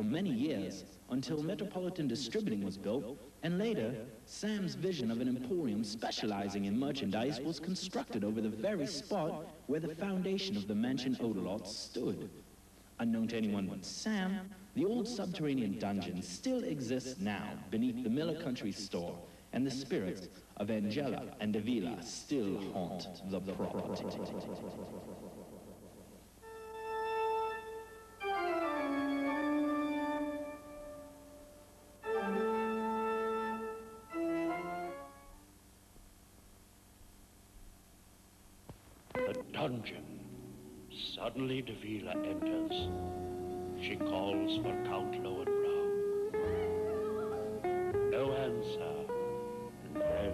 for many years until Metropolitan Distributing was built, and later, Sam's vision of an emporium specializing in merchandise was constructed over the very spot where the foundation of the mansion Odalot stood. Unknown to anyone but Sam, the old subterranean dungeon still exists now beneath the Miller Country store, and the spirits of Angela and Devila still haunt the property. The dungeon. Suddenly Devila enters. She calls for Count Lowenbrow. No answer. And then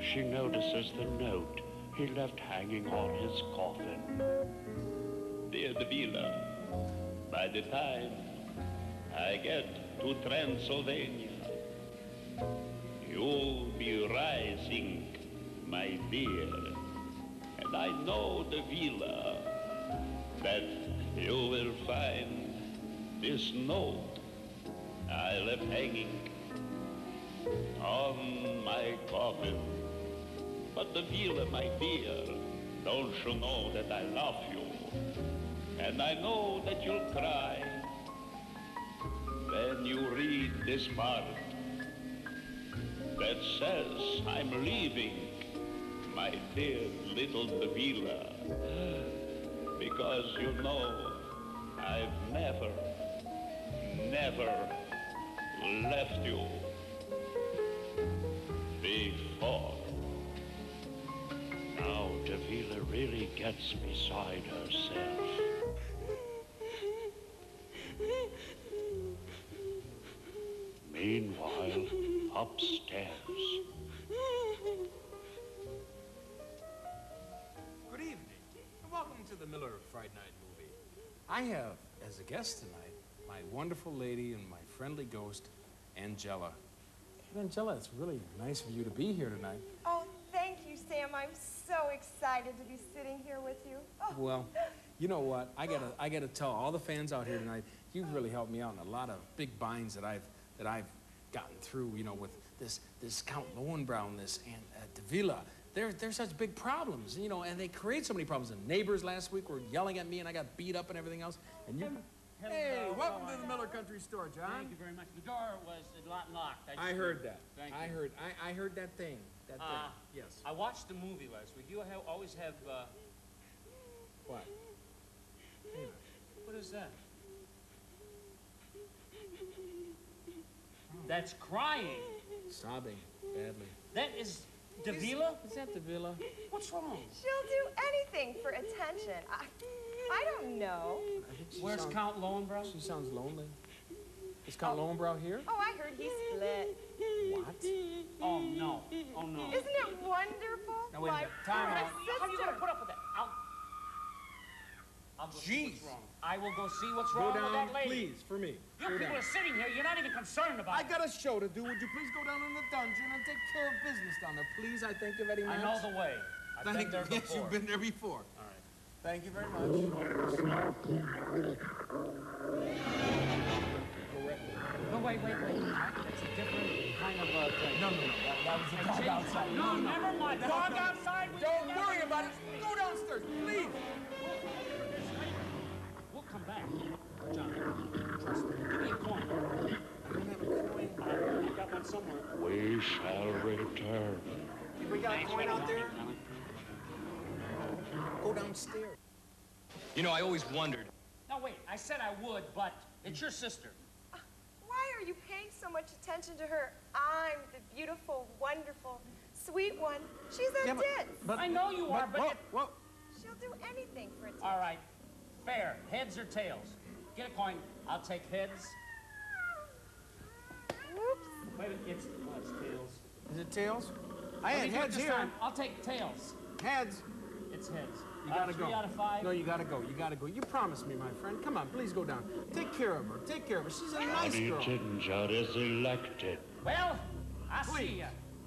she notices the note he left hanging on his coffin. Dear Devila, by the time I get to Transylvania, you'll be rising, my dear. And I know, Devila, that you will find this note I left hanging on my coffin. But Devila, my dear, don't you know that I love you? And I know that you'll cry when you read this part that says I'm leaving my dear little Devila. Because you know, I've never, never left you before. Now Devila really gets beside herself. Meanwhile, upstairs. Fright Night movie. I have, as a guest tonight, my wonderful lady and my friendly ghost, Angela. And Angela, it's really nice of you to be here tonight. Oh, thank you, Sam. I'm so excited to be sitting here with you. Oh, Well, you know what? I gotta, I gotta tell all the fans out here tonight, you've really helped me out in a lot of big binds that I've, that I've gotten through. You know, with this, this Count Lowenbrow and this and uh, Devila. They're, they're such big problems, you know, and they create so many problems. And neighbors last week were yelling at me, and I got beat up and everything else. And you, hey, Hello, welcome how to the you? Miller Country Store, John. Thank you very much. The door was locked. I just- heard that. Thank I you. heard. I, I heard that thing. That Uh, thing. Yes. I watched the movie last week. You have, always have, uh, What? what is that? That's crying. Sobbing badly. That is Devila? Is that the villa? What's wrong? she'll do anything for attention. I, I don't know. She Where's sounds, Count Lowenbrow? She sounds lonely. Is Count oh. Lowenbrow here? Oh, I heard he split. What? Oh, no. Oh, no. Isn't it wonderful? Now, wait a minute. Time out. How are you going to sister. put up with that? I'll, Go Jeez. what's wrong. I will go see what's Go wrong with down, that lady. please, for me. You people down. are sitting here. You're not even concerned about I it. got a show to do. Would you please go down in the dungeon and take care of business down there? Please, I think of Eddie I know the way. I've Thank been there you. Yes, before. you've been there before. All right. Thank you very much. No, wait, wait, wait. That's a different kind of uh, thing. No, no, no. That, that was the dog Change- outside. No, never mind. Dog outside. John, trust me. Give me a coin. I don't have a coin. I got one somewhere. We shall return. We got a coin out there? Go downstairs. You know, I always wondered. No, wait. I said I would, but it's your sister. Why are you paying so much attention to her? I'm the beautiful, wonderful, sweet one. She's a Yeah, but- but- I know you are, but whoa, it- whoa. She'll do anything for attention. All right. Fair. Heads or tails? Get a coin. I'll take heads. Whoops. Wait a minute. It's, oh, it's tails. Is it tails? I Let had me heads this here. time. I'll take tails. Heads. It's heads. You Uh, gotta three go. out of five. No, you gotta go. You gotta go. You promised me, my friend. Come on, please go down. Take care of her. Take care of her. She's a nice Johnny girl. Ginger is elected. Well, I see ya.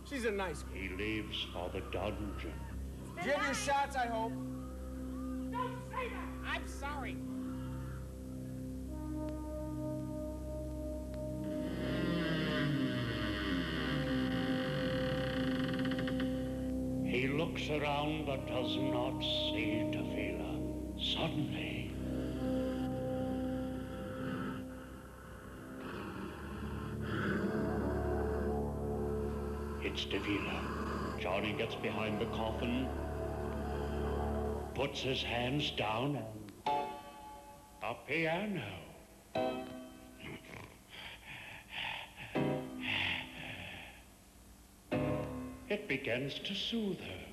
She's a nice girl. He leaves for the dungeon. Give your shots, I hope? Don't say that. I'm sorry. Looks around but does not see Devila. Suddenly, it's Devila. Johnny gets behind the coffin, puts his hands down, and a piano. It begins to soothe her.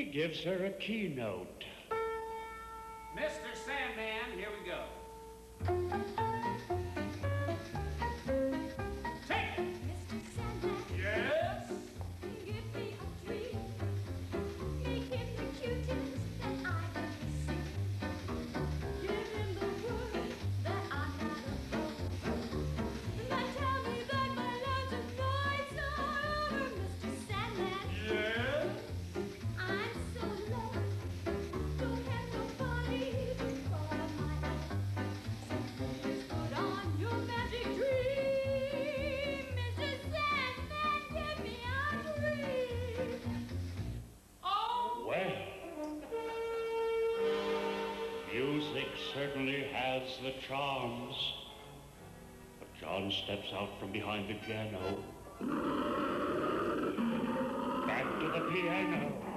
He gives her a keynote. Mr. charms. But John steps out from behind the piano. Back to the piano.